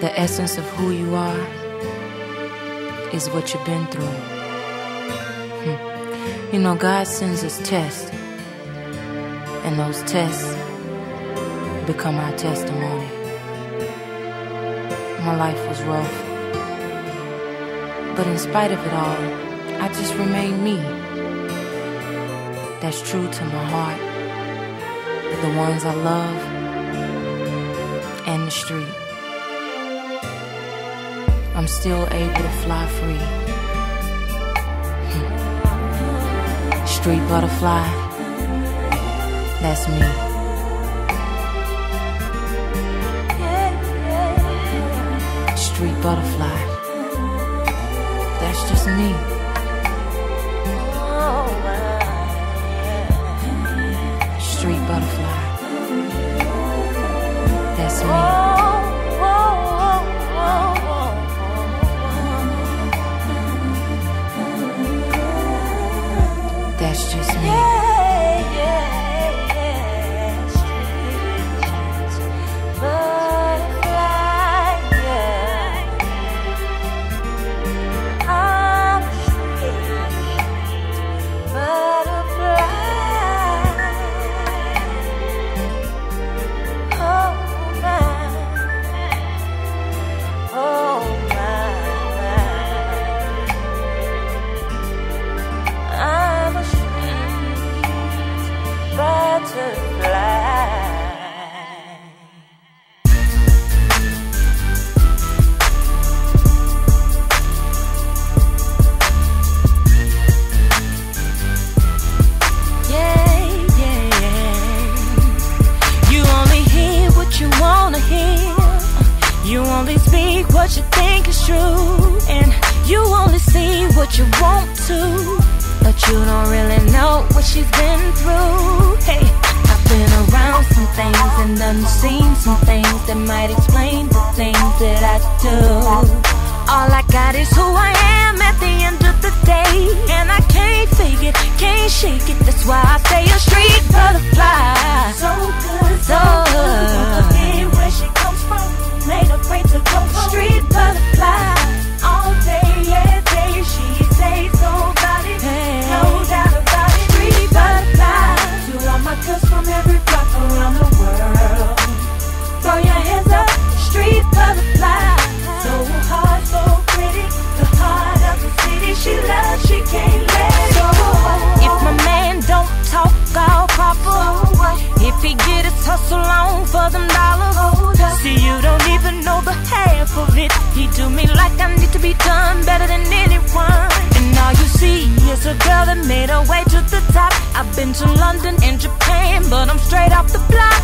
The essence of who you are is what you've been through. Hmm. You know, God sends us tests, and those tests become our testimony. My life was rough, but in spite of it all, I just remain me. That's true to my heart, the ones I love, and the street. I'm still able to fly free. Hmm. Street butterfly, that's me. Street butterfly, that's just me. Street butterfly, that's me. True. And you only see what you want to. But you don't really know what she's been through. Hey, I've been around some things and done seen some things that might explain the things that I do. All I got is who I am at the end of the day. And I can't fake it, can't shake it. That's why I stay a street butterfly. So good, so good. To be done better than anyone. And all you see is a girl that made her way to the top. I've been to London and Japan, but I'm straight off the block.